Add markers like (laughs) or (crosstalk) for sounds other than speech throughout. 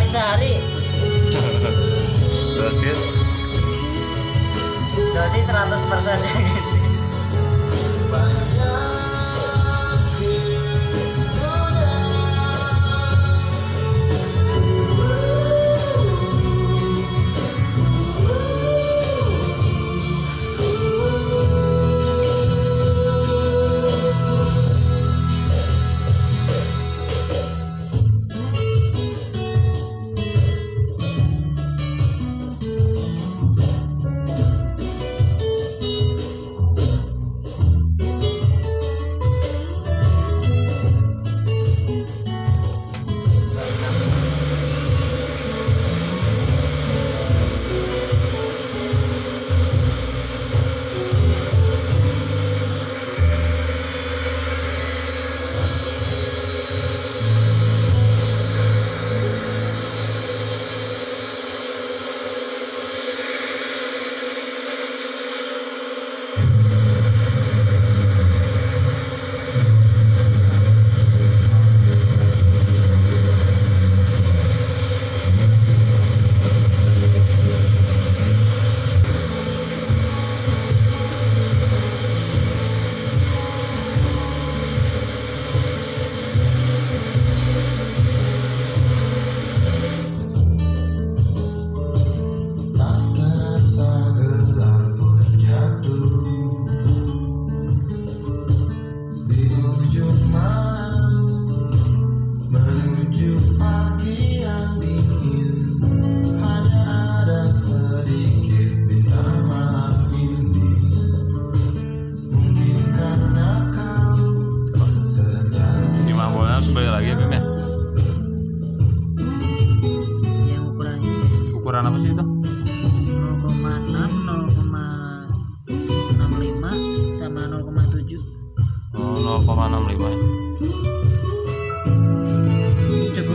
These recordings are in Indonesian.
kali sehari. (laughs) dosis Dosis 100 (laughs)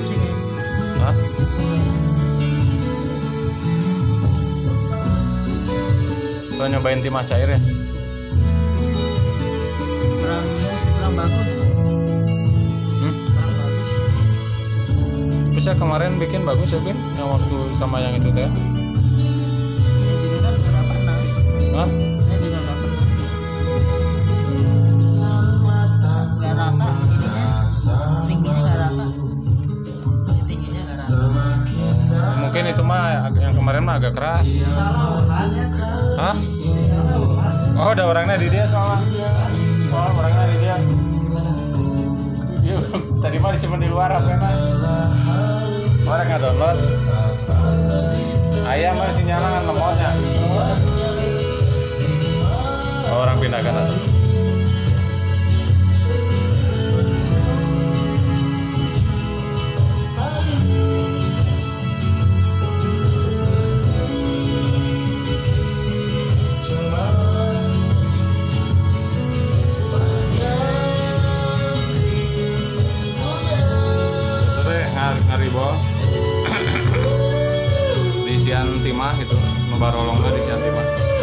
sih? Kita nyobain timah cair ya? Kurang, kurang bagus hmm? Kurang bagus Bisa ya kemarin bikin bagus ya Bin? Yang waktu sama yang itu teh Ya juga kan pernah pernah Hah? Itu mah yang kemarin mah agak keras. Hah? Oh, ada orangnya di dia soalnya. Oh, orangnya di dia. Dia (laughs) tadi mah cuma di luar apa kan? Orang nggak download. Ayah mah sinyalnya kan lemotnya. Oh, orang pindahkan atau? Di sian timah itu, nu barolongna di sian timah.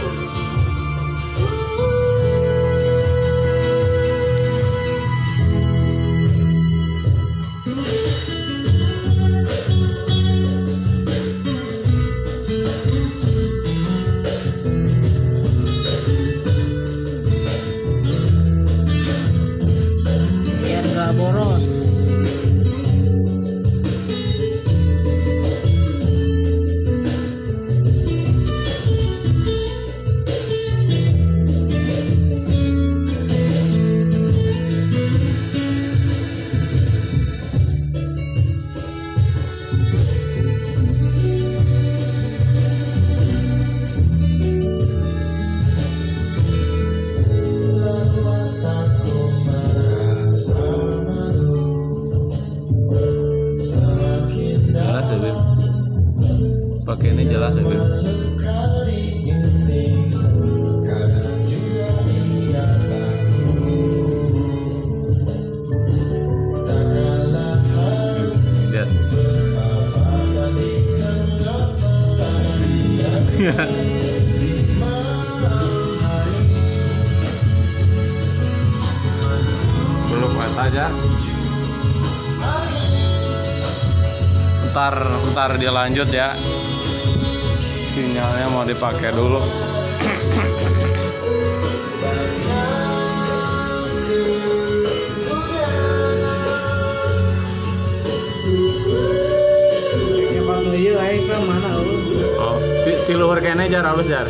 Ntar ntar dia lanjut ya. Sinyalnya mau dipakai dulu. Oh ti, ti luhur kene jar halus jar